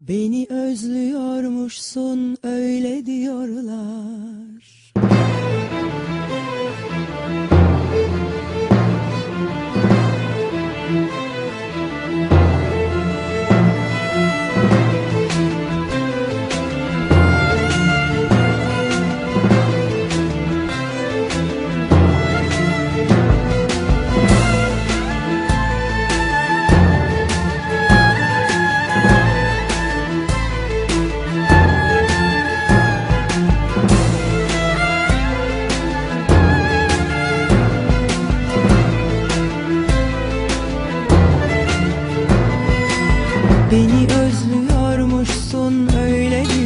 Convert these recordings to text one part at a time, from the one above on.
Beni özlüyormuşsun öyle diyorlar.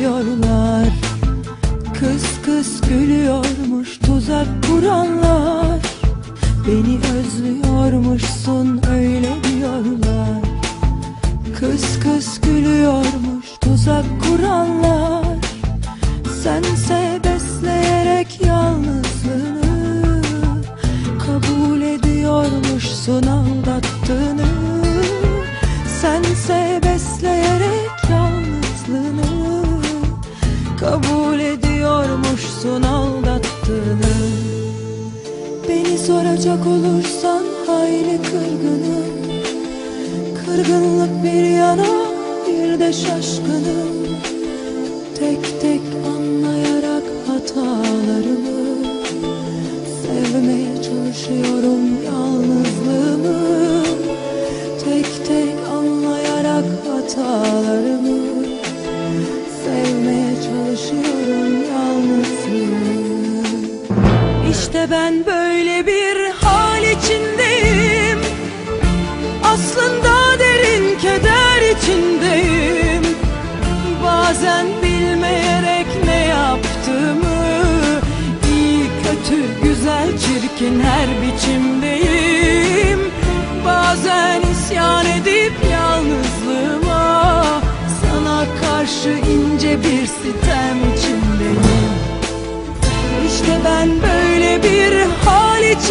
Öyle diyorlar Kıs kıs gülüyormuş tuzak kuranlar. Beni özlüyormuşsun öyle diyorlar. Kıs kıs gülüyormuş tuzak kuranlar. Sense besleyerek yalnızlığını Kabul ediyormuşsun aldattığını ediyormuşsun aldattığını Beni soracak olursan hayli kırgınım. Kırgınlık bir yana bir de şaşkınım. Tek tek anlayarak hatalarımı Sevmeye çalışıyorum yalnızlığımı. Tek tek anlayarak hatalarımı İşte ben böyle bir hal içindeyim. Aslında derin keder içindeyim. Bazen bilmeyerek ne yaptığımı iyi kötü güzel çirkin her biçimdeyim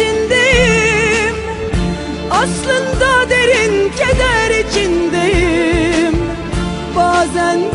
içindeyim. Aslında derin keder içindeyim. Bazen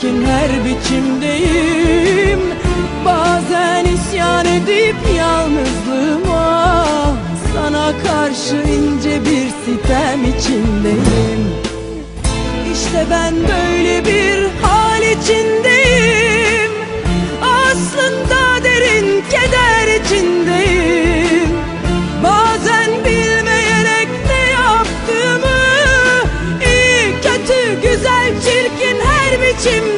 çirkin her biçimdeyim? Bazen isyan edip yalnızlığıma Sana karşı ince bir sitem içindeyim. İşte ben böyle bir her biçimdeyim